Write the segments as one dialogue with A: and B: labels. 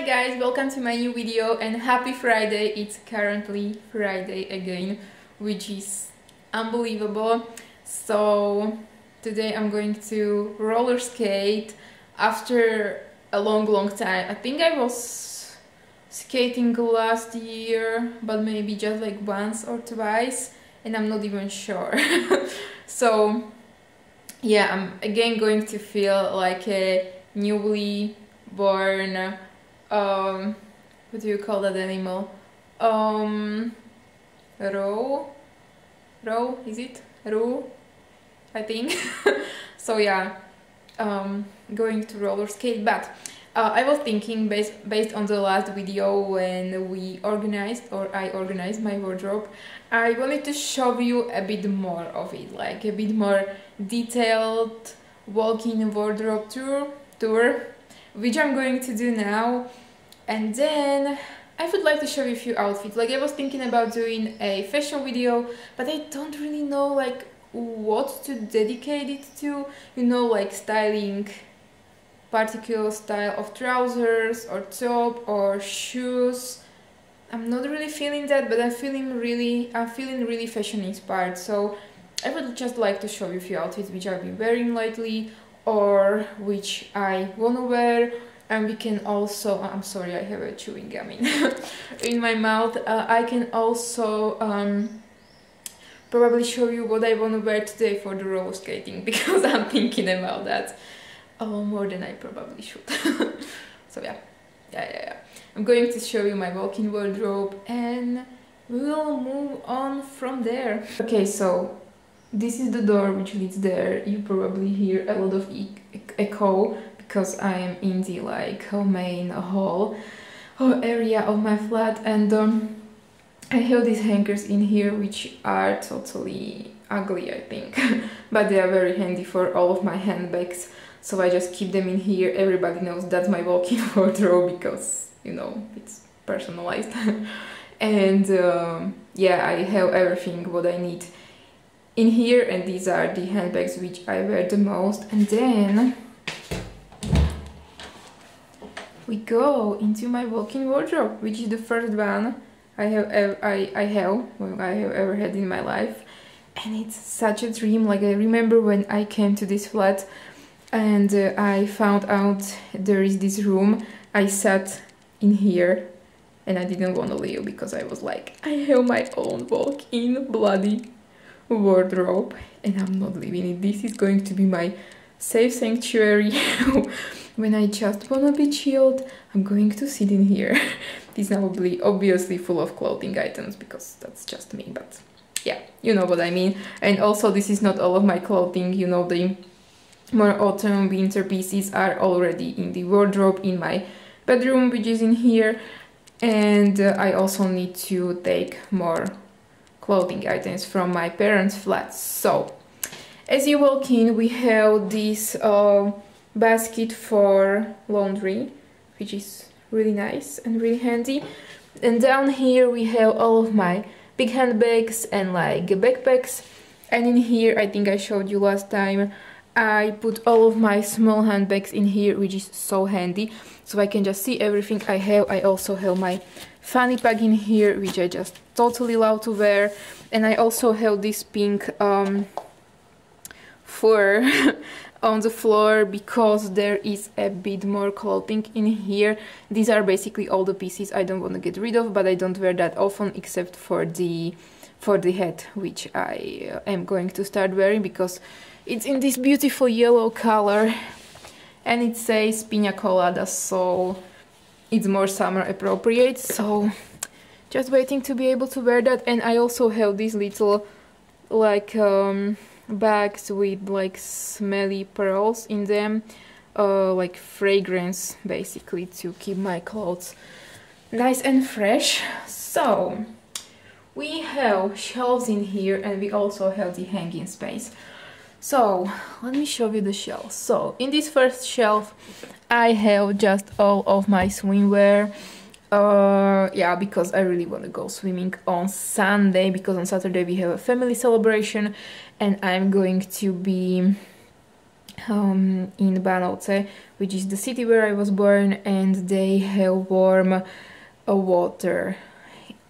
A: Hi guys, welcome to my new video and happy Friday. It's currently Friday again, which is unbelievable. So today I'm going to roller skate after a long long time. I think I was skating last year, but maybe just like once or twice and I'm not even sure. so yeah, I'm again going to feel like a newly born um what do you call that animal? Um roe roe is it? Roe i think. So yeah um going to roller skate. But uh, I was thinking based based on the last video when we organized or I organized my wardrobe I wanted to show you a bit more of it like a bit more detailed walk-in wardrobe tour tour which I'm going to do now and then I would like to show you a few outfits. Like I was thinking about doing a fashion video, but I don't really know like what to dedicate it to. You know, like styling particular style of trousers or top or shoes. I'm not really feeling that, but I'm feeling really, I'm feeling really fashion inspired. So I would just like to show you a few outfits which I've been wearing lately or which I wanna wear and we can also I'm sorry I have a chewing gum in, in my mouth. Uh, I can also um, probably show you what I want to wear today for the roller skating because I'm thinking about that a more than I probably should. So yeah. Yeah yeah yeah. I'm going to show you my walk-in wardrobe and we'll move on from there. Okay so this is the door which leads there. You probably hear a lot of e echo because I am in the like main hall or area of my flat. And um, I have these hangers in here which are totally ugly I think. But they are very handy for all of my handbags. So I just keep them in here. Everybody knows that's my walk-in wardrobe because you know it's personalized. And um, yeah I have everything what I need in here and these are the handbags which I wear the most and then we go into my walk-in wardrobe, which is the first one I have ever, I, I have well, I have ever had in my life, and it's such a dream. Like I remember when I came to this flat, and uh, I found out there is this room. I sat in here, and I didn't want to leave because I was like, I have my own walk-in bloody wardrobe, and I'm not leaving it. This is going to be my safe sanctuary. when I just wanna be chilled, I'm going to sit in here. this now will be obviously full of clothing items because that's just me, but yeah, you know what I mean. And also this is not all of my clothing, you know, the more autumn winter pieces are already in the wardrobe in my bedroom, which is in here. And uh, I also need to take more clothing items from my parents' flat. So, as you walk in, we have this uh, basket for laundry, which is really nice and really handy. And down here we have all of my big handbags and like backpacks. And in here, I think I showed you last time, I put all of my small handbags in here, which is so handy. So I can just see everything I have. I also have my fanny pack in here, which I just totally love to wear. And I also have this pink um, fur on the floor because there is a bit more clothing in here these are basically all the pieces I don't want to get rid of but I don't wear that often except for the for the hat which I uh, am going to start wearing because it's in this beautiful yellow color and it says pina colada so it's more summer appropriate so just waiting to be able to wear that. And I also have this little like um, bags with like smelly pearls in them uh, like fragrance basically to keep my clothes nice and fresh. So we have shelves in here and we also have the hanging space so let me show you the shelves so in this first shelf I have just all of my swimwear. Uh, yeah, because I really want to go swimming on Sunday because on Saturday we have a family celebration and I'm going to be um, in Bánovce, which is the city where I was born, and they have warm uh, water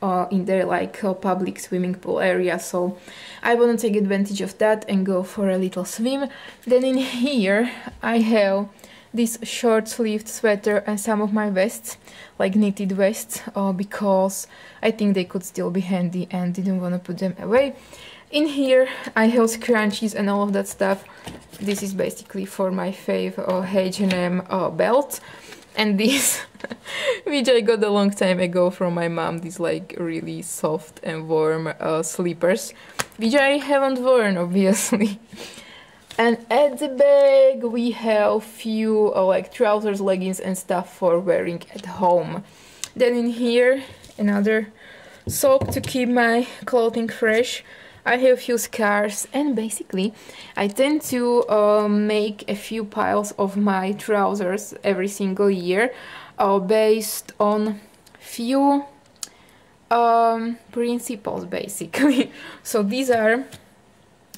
A: uh, in their like uh, public swimming pool area so I want to take advantage of that and go for a little swim. Then in here I have this short sleeved sweater and some of my vests like knitted vests uh, because I think they could still be handy and didn't want to put them away. In here I have scrunchies and all of that stuff. This is basically for my fave H&M belt and this which I got a long time ago from my mom these like really soft and warm uh, slippers which I haven't worn obviously. And at the back we have few uh, like trousers leggings and stuff for wearing at home. Then in here another sock to keep my clothing fresh I have a few scars and basically I tend to uh, make a few piles of my trousers every single year uh, based on few um, principles basically. so these are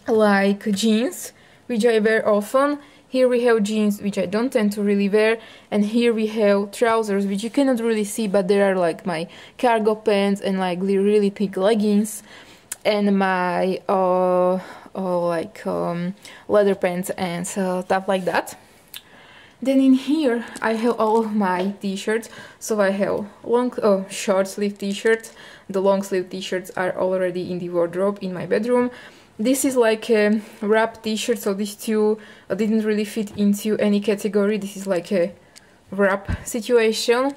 A: like jeans which I wear often here we have jeans which I don't tend to really wear and here we have trousers which you cannot really see but they are like my cargo pants and like really thick leggings and my uh, uh, like um, leather pants and uh, stuff like that. Then in here I have all of my t-shirts. So I have long, uh, short sleeve t-shirts. The long sleeve t-shirts are already in the wardrobe in my bedroom. This is like a wrap t-shirt, so these two didn't really fit into any category. This is like a wrap situation.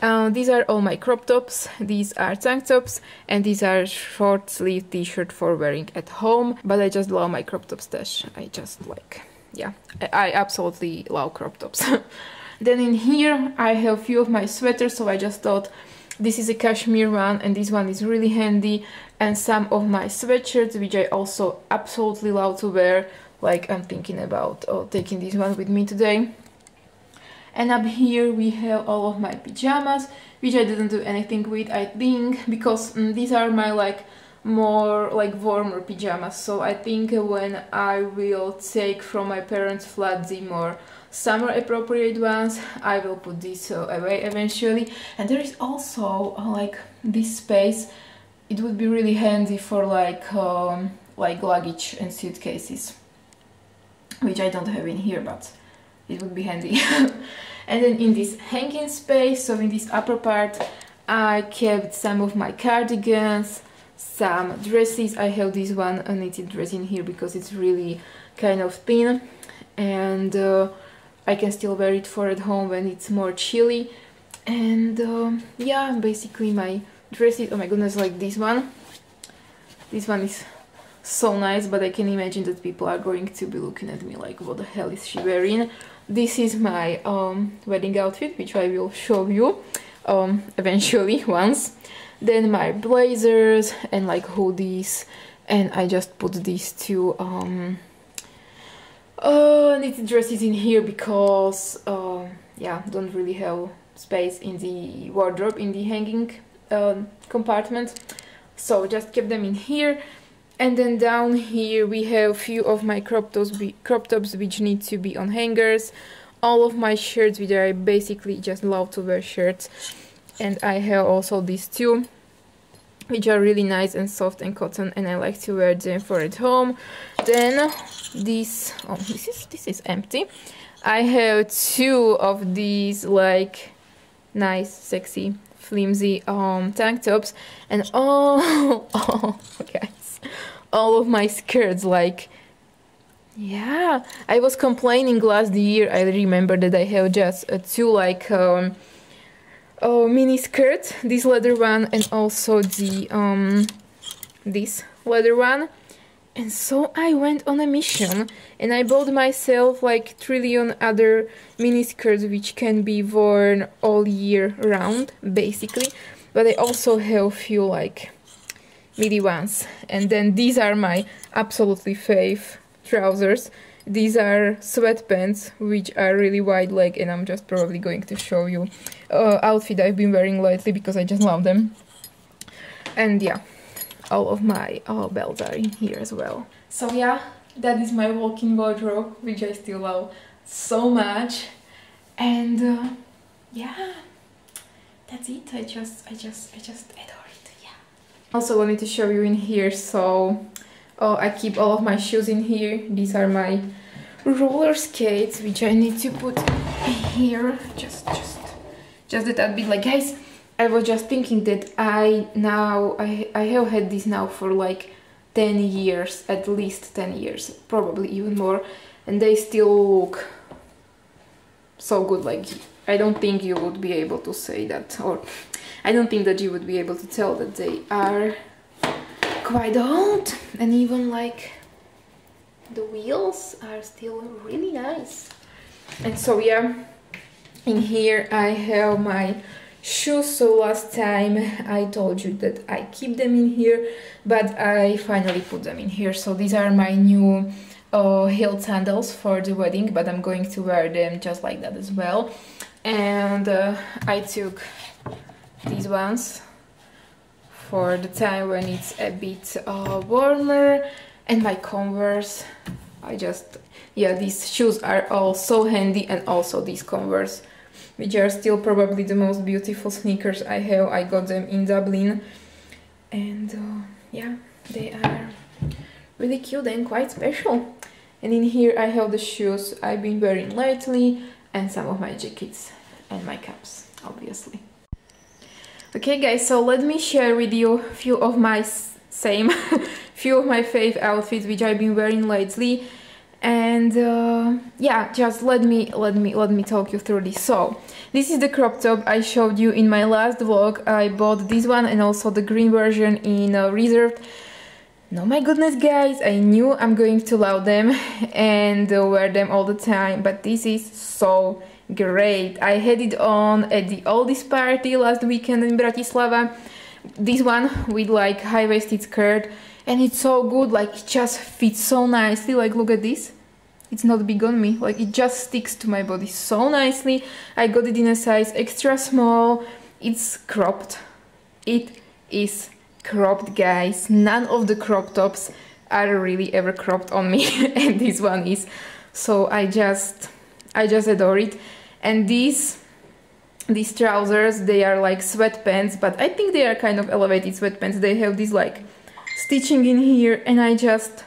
A: Uh, these are all my crop tops, these are tank tops, and these are short sleeve t-shirt for wearing at home, but I just love my crop top stash. I just like, yeah, I, I absolutely love crop tops. then in here I have a few of my sweaters, so I just thought this is a cashmere one and this one is really handy. And some of my sweatshirts which I also absolutely love to wear. Like I'm thinking about uh, taking this one with me today and up here we have all of my pajamas which I didn't do anything with I think because mm, these are my like more like warmer pajamas. So I think when I will take from my parents flat the more summer appropriate ones I will put these away eventually. And there is also uh, like this space. It would be really handy for like um, like luggage and suitcases which I don't have in here but it would be handy. And then in this hanging space so in this upper part I kept some of my cardigans some dresses. I have this one knitted dress in here because it's really kind of thin. And uh, I can still wear it for at home when it's more chilly. And uh, yeah basically my dresses oh my goodness like this one. This one is so nice but I can imagine that people are going to be looking at me like what the hell is she wearing this is my um, wedding outfit which I will show you um, eventually once. Then my blazers and like hoodies. And I just put these two um, uh, knitted dresses in here because uh, yeah don't really have space in the wardrobe in the hanging uh, compartment. So just keep them in here and then down here we have a few of my crop tops, crop tops which need to be on hangers. All of my shirts which I basically just love to wear shirts. And I have also these two which are really nice and soft and cotton and I like to wear them for at home. Then this oh this is this is empty. I have two of these like nice sexy flimsy um tank tops. And oh oh okay all of my skirts like yeah. I was complaining last year i remember that i have just uh, two like um, oh, mini skirt this leather one and also the um this leather one. And so I went on a mission and I bought myself like trillion other mini skirts which can be worn all year round basically. But I also have few like midi ones and then these are my absolutely fave trousers these are sweatpants which are really wide leg and I'm just probably going to show you uh, outfit I've been wearing lately because I just love them and yeah all of my belts are in here as well so yeah that is my walk-in wardrobe, which I still love so much. And uh, yeah, that's it. I just, I just, I just adore. Also wanted to show you in here. So, oh, I keep all of my shoes in here. These are my roller skates, which I need to put here. Just, just, just a tad bit. Like, guys, I was just thinking that I now I I have had this now for like 10 years, at least 10 years, probably even more, and they still look so good. Like, I don't think you would be able to say that, or I don't think that you would be able to tell that they are quite old, and even like the wheels are still really nice. And so, yeah, in here I have my shoes. So last time I told you that I keep them in here but I finally put them in here. So these are my new uh, sandals for the wedding but I'm going to wear them just like that as well. And uh, I took these ones for the time when it's a bit uh, warmer and my converse I just yeah these shoes are all so handy and also these converse which are still probably the most beautiful sneakers I have. I got them in Dublin and uh, yeah, they are really cute and quite special. And in here I have the shoes I've been wearing lately and some of my jackets and my caps, obviously. Okay guys, so let me share with you a few of my same, few of my fave outfits which I've been wearing lately. And uh, yeah just let me let me let me talk you through this. So this is the crop top I showed you in my last vlog. I bought this one and also the green version in uh, reserved. No my goodness guys I knew I'm going to love them and uh, wear them all the time but this is so great. I had it on at the oldies party last weekend in Bratislava. This one with like high-waisted skirt. And it's so good. Like it just fits so nicely. Like look at this. It's not big on me. Like it just sticks to my body so nicely. I got it in a size extra small. It's cropped. It is cropped guys. None of the crop tops are really ever cropped on me. And this one is. So I just I just adore it and these these trousers they are like sweatpants but I think they are kind of elevated sweatpants. They have this like stitching in here and I just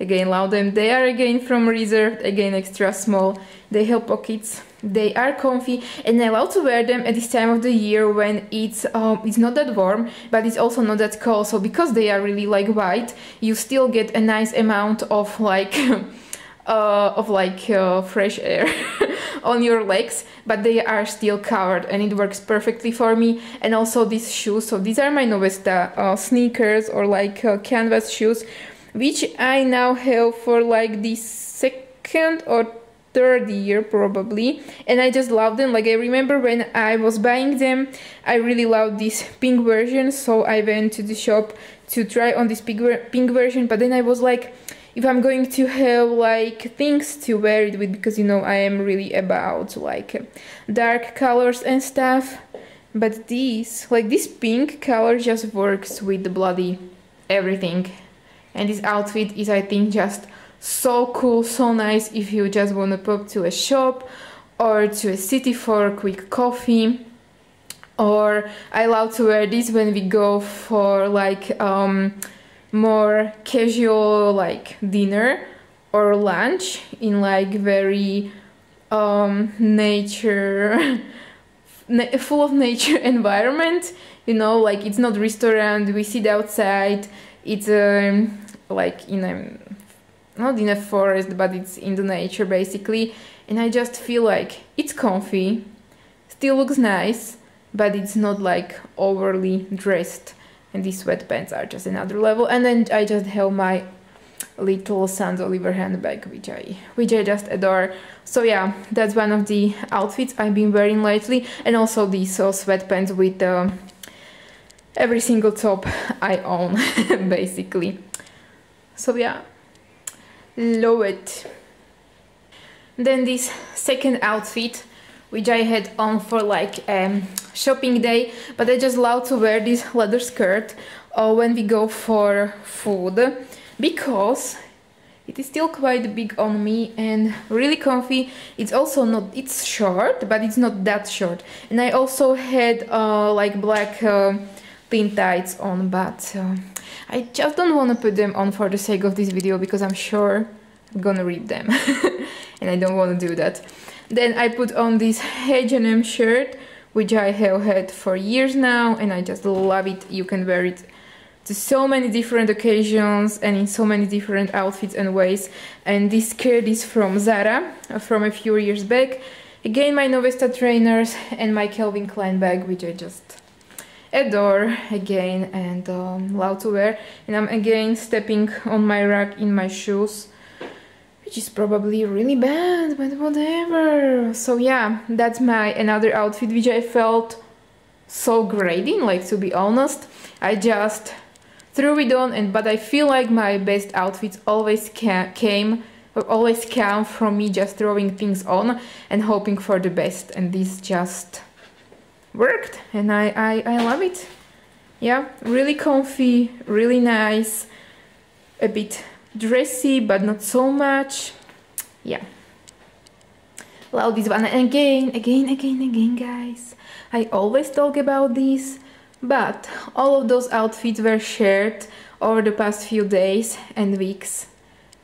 A: again love them. They are again from reserved again extra small. They have pockets. They are comfy and I love to wear them at this time of the year when it's um, it's not that warm but it's also not that cold. So because they are really like white you still get a nice amount of like uh, of like uh, fresh air on your legs but they are still covered and it works perfectly for me. And also these shoes so these are my Novesta uh, sneakers or like uh, canvas shoes which I now have for like the second or third year probably and I just love them. Like I remember when I was buying them I really loved this pink version so I went to the shop to try on this pink, pink version but then I was like if I'm going to have like things to wear it with because you know I am really about like dark colors and stuff. But this like this pink color just works with the bloody everything. And this outfit is I think just so cool so nice if you just want to pop to a shop or to a city for a quick coffee. Or I love to wear this when we go for like um, more casual like dinner or lunch in like very um, nature full of nature environment you know? Like it's not restaurant we sit outside it's um, like in a not in a forest but it's in the nature basically. And i just feel like it's comfy still looks nice but it's not like overly dressed and these sweatpants are just another level. And then I just have my little Sans Oliver handbag which I which I just adore. So yeah that's one of the outfits I've been wearing lately. And also these uh, sweatpants with uh, every single top I own basically. So yeah love it. Then this second outfit which I had on for like um, shopping day but I just love to wear this leather skirt uh, when we go for food because it is still quite big on me and really comfy. It's also not it's short but it's not that short. And i also had uh, like black uh, thin tights on but uh, i just don't want to put them on for the sake of this video because i'm sure i'm gonna rip them. And i don't want to do that then i put on this h&m shirt which i have had for years now and i just love it. You can wear it to so many different occasions and in so many different outfits and ways. And this skirt is from Zara uh, from a few years back. Again my Novesta trainers and my Calvin Klein bag which I just adore again and um, love to wear. And I'm again stepping on my rack in my shoes which is probably really bad but whatever. So yeah that's my another outfit which I felt so great in like to be honest. I just threw it on and but I feel like my best outfits always came always come from me just throwing things on and hoping for the best and this just worked and I, I, I love it. Yeah really comfy really nice a bit dressy but not so much yeah love this one and again again again again guys I always talk about this but all of those outfits were shared over the past few days and weeks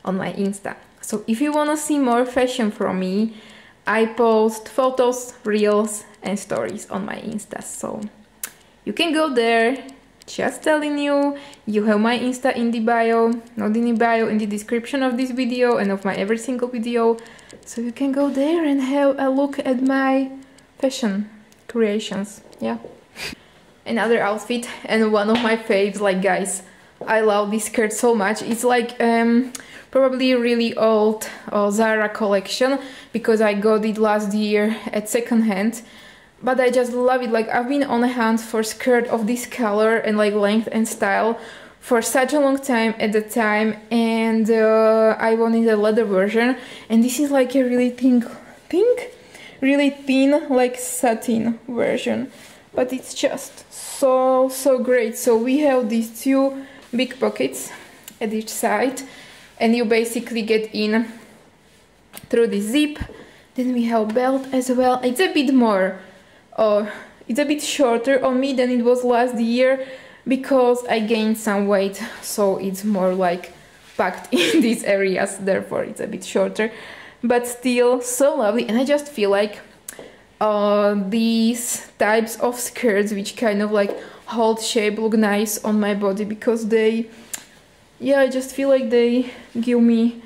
A: on my Insta. So if you wanna see more fashion from me, I post photos, reels and stories on my Insta. So you can go there. Just telling you, you have my Insta in the bio, not in the bio, in the description of this video and of my every single video. So you can go there and have a look at my fashion creations. Yeah another outfit and one of my faves like guys I love this skirt so much it's like um, probably really old uh, Zara collection because I got it last year at second hand but I just love it. Like I've been on a hunt for skirt of this color and like length and style for such a long time at the time and uh, I wanted a leather version and this is like a really thin, thin really thin like satin version. But it's just so so great. So we have these two big pockets at each side and you basically get in through the zip. Then we have belt as well. It's a bit more uh, it's a bit shorter on me than it was last year because I gained some weight so it's more like packed in these areas therefore it's a bit shorter but still so lovely. And I just feel like uh, these types of skirts which kind of like hold shape look nice on my body because they yeah I just feel like they give me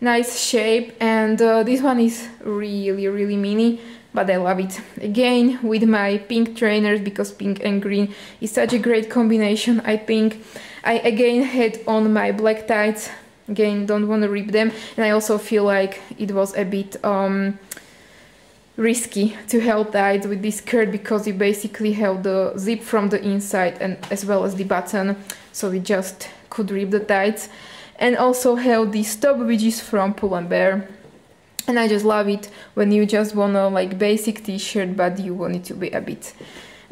A: nice shape. And uh, this one is really really mini but I love it. Again with my pink trainers because pink and green is such a great combination I think. I again had on my black tights. Again don't want to rip them. And I also feel like it was a bit um, risky to help tights with this skirt because you basically have the zip from the inside and as well as the button so we just could rip the tights. And also have this top which is from Pull and I just love it when you just want a like basic t-shirt but you want it to be a bit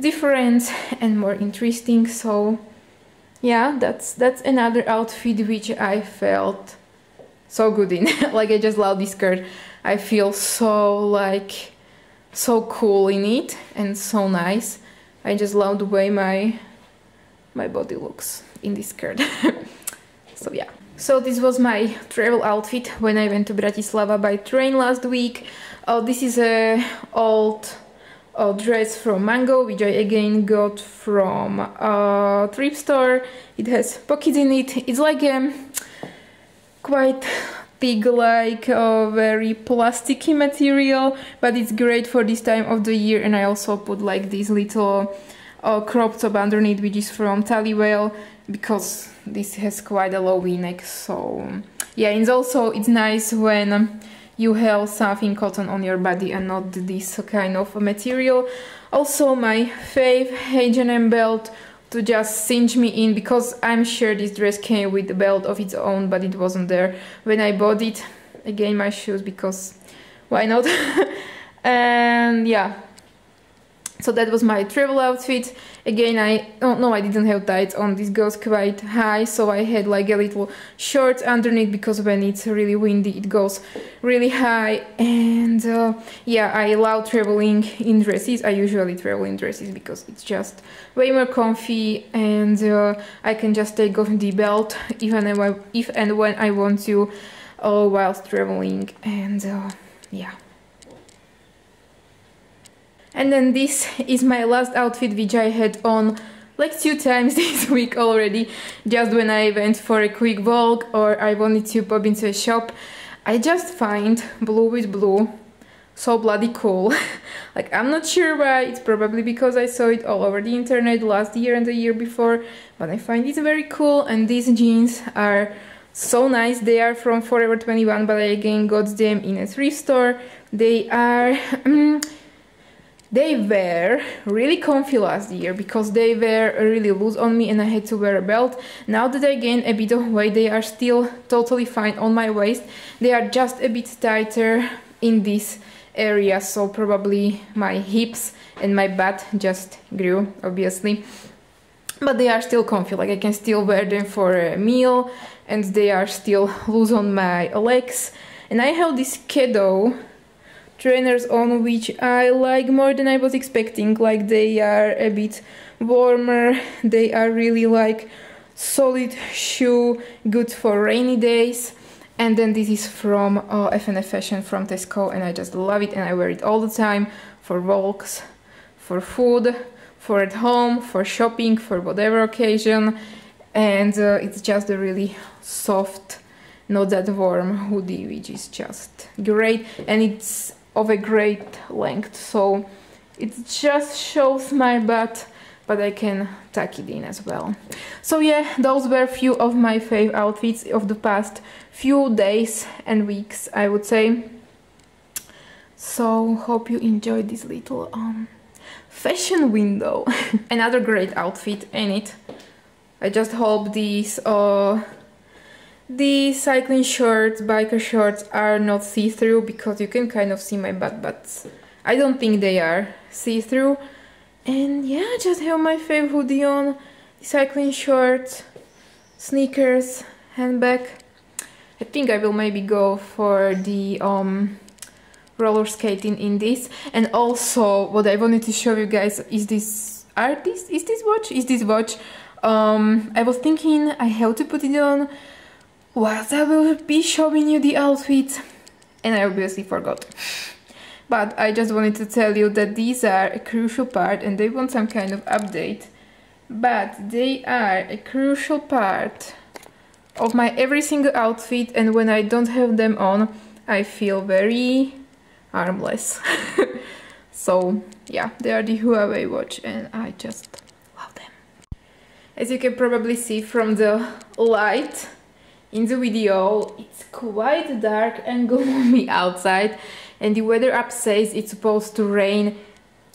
A: different and more interesting so yeah that's that's another outfit which I felt so good in like I just love this skirt I feel so like so cool in it and so nice. I just love the way my my body looks in this skirt. so yeah. So this was my travel outfit when I went to Bratislava by train last week. Uh, this is a old uh, dress from Mango, which I again got from a thrift store. It has pockets in it. It's like a quite pig like uh, very plasticky material but it's great for this time of the year and I also put like this little uh, crop top underneath which is from Tally Weijl because this has quite a low v-neck so yeah it's also it's nice when you have something cotton on your body and not this kind of material. Also my fave H&M belt to just cinch me in because I'm sure this dress came with a belt of its own but it wasn't there when I bought it. Again my shoes because why not? And yeah so that was my travel outfit. Again i oh no i didn't have tights on. This goes quite high so i had like a little short underneath because when it's really windy it goes really high. And uh, yeah i love traveling in dresses. I usually travel in dresses because it's just way more comfy and uh, i can just take off the belt even if and when i want to uh, whilst traveling. And uh, yeah and then this is my last outfit which I had on like two times this week already. Just when I went for a quick walk or I wanted to pop into a shop I just find blue with blue. So bloody cool. Like I'm not sure why. It's probably because I saw it all over the internet last year and the year before but I find it very cool. And these jeans are so nice. They are from Forever 21 but I again got them in a thrift store. They are um, they were really comfy last year because they were really loose on me and I had to wear a belt. Now that I gained a bit of weight, they are still totally fine on my waist. They are just a bit tighter in this area, so probably my hips and my butt just grew, obviously. But they are still comfy, like I can still wear them for a meal and they are still loose on my legs. And I have this Keddo trainers on which I like more than I was expecting. Like they are a bit warmer. They are really like solid shoe good for rainy days. And then this is from uh, F&F Fashion from Tesco and I just love it and I wear it all the time for walks for food for at home for shopping for whatever occasion. And uh, it's just a really soft not that warm hoodie which is just great. And it's of a great length so it just shows my butt but I can tuck it in as well. So yeah, those were few of my fave outfits of the past few days and weeks, I would say. So hope you enjoyed this little um, fashion window. Another great outfit in it. I just hope these uh, the cycling shorts, biker shorts are not see-through because you can kind of see my butt, but I don't think they are see-through. And yeah, I just have my favorite hoodie on, cycling shorts, sneakers, handbag. I think I will maybe go for the um, roller skating in this. And also, what I wanted to show you guys is this artist, is this watch? Is this watch? Um, I was thinking I have to put it on whilst I will be showing you the outfit and I obviously forgot. But I just wanted to tell you that these are a crucial part and they want some kind of update. But they are a crucial part of my every single outfit and when I don't have them on I feel very armless. so yeah, they are the Huawei watch and I just love them. As you can probably see from the light, in the video it's quite dark and gloomy outside and the weather app says it's supposed to rain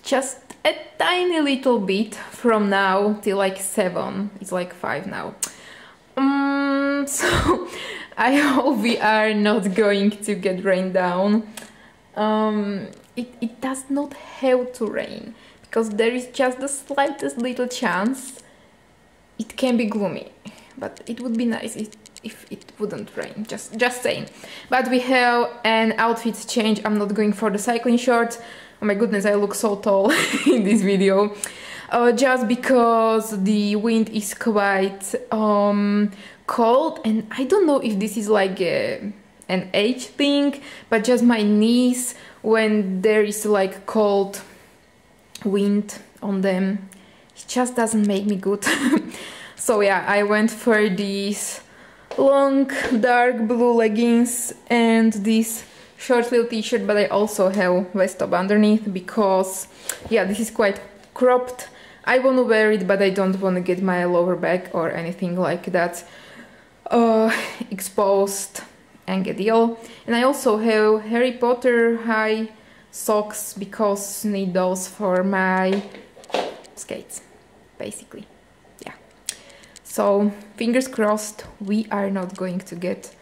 A: just a tiny little bit from now till like 7 it's like 5 now. Um, so I hope we are not going to get rain down. Um, it, it does not have to rain because there is just the slightest little chance it can be gloomy but it would be nice if it wouldn't rain just just saying. But we have an outfit change. I'm not going for the cycling shorts. Oh my goodness i look so tall in this video. Uh, just because the wind is quite um, cold and i don't know if this is like a, an age thing but just my knees when there is like cold wind on them it just doesn't make me good. So yeah i went for these long dark blue leggings and this short little t-shirt but I also have vest top underneath because yeah this is quite cropped. I want to wear it but I don't want to get my lower back or anything like that uh, exposed and get ill. And I also have Harry Potter high socks because need those for my skates basically. Yeah. So fingers crossed we are not going to get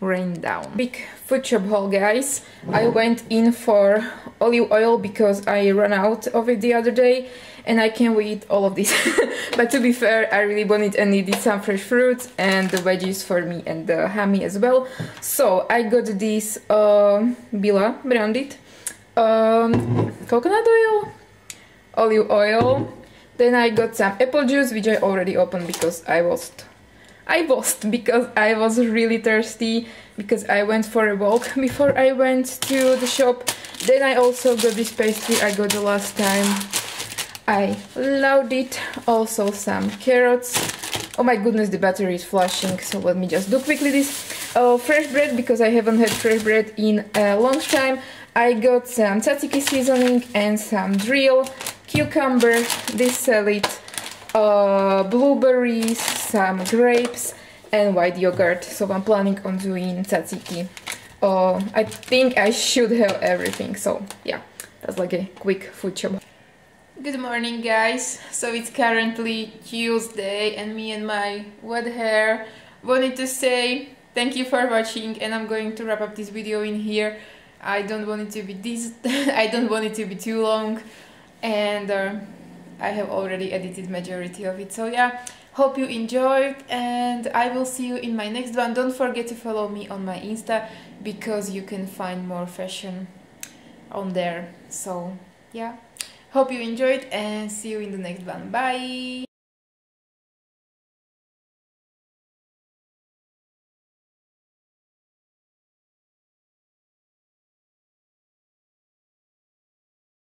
A: rain down. Big food shop haul guys. I went in for olive oil because I ran out of it the other day and I can't eat all of this. but to be fair, I really wanted and needed some fresh fruits and the veggies for me and the hammy as well. So I got this uh, Billa branded um, coconut oil, olive oil. Then I got some apple juice which I already opened because I was I was because I was really thirsty because I went for a walk before I went to the shop. Then I also got this pastry I got the last time. I loved it. Also some carrots. Oh my goodness, the battery is flashing, so let me just do quickly this. Uh, fresh bread, because I haven't had fresh bread in a long time. I got some tzatziki seasoning and some drill, cucumber, this salad, uh, blueberries, some grapes and white yogurt. So I'm planning on doing tzatziki. Uh, I think I should have everything. So yeah, that's like a quick food shop. Good morning guys. So it's currently Tuesday and me and my wet hair wanted to say thank you for watching and I'm going to wrap up this video in here. I don't want it to be this I don't want it to be too long and uh, I have already edited majority of it. So yeah, hope you enjoyed and I will see you in my next one. Don't forget to follow me on my Insta because you can find more fashion on there. So yeah, hope you enjoyed and see you in the next one. Bye!